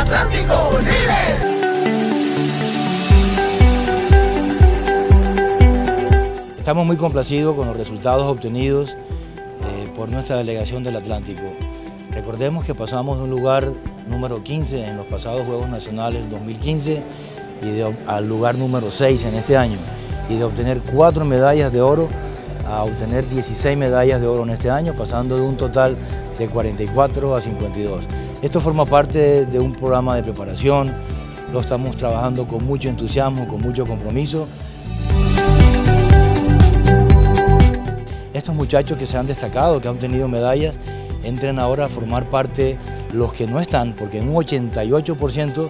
Atlántico líder. Estamos muy complacidos con los resultados obtenidos eh, por nuestra delegación del Atlántico. Recordemos que pasamos de un lugar número 15 en los pasados Juegos Nacionales 2015 y de, al lugar número 6 en este año y de obtener cuatro medallas de oro a obtener 16 medallas de oro en este año, pasando de un total de 44 a 52. Esto forma parte de un programa de preparación, lo estamos trabajando con mucho entusiasmo, con mucho compromiso. Estos muchachos que se han destacado, que han tenido medallas, entren ahora a formar parte los que no están, porque un 88%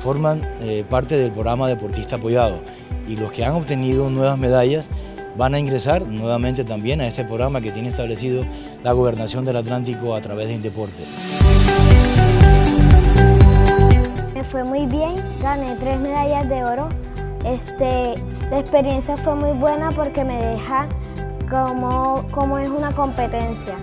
forman eh, parte del programa deportista apoyado y los que han obtenido nuevas medallas van a ingresar nuevamente también a este programa que tiene establecido la Gobernación del Atlántico a través de Indeporte. Me fue muy bien, gané tres medallas de oro. Este, la experiencia fue muy buena porque me deja como, como es una competencia.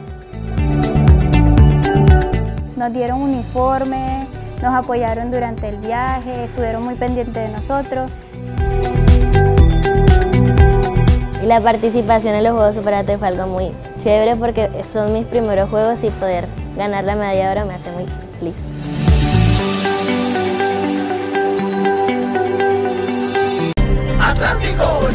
Nos dieron uniforme, nos apoyaron durante el viaje, estuvieron muy pendientes de nosotros. La participación en los Juegos Superates fue algo muy chévere porque son mis primeros juegos y poder ganar la medalla de me hace muy feliz. Atlántico.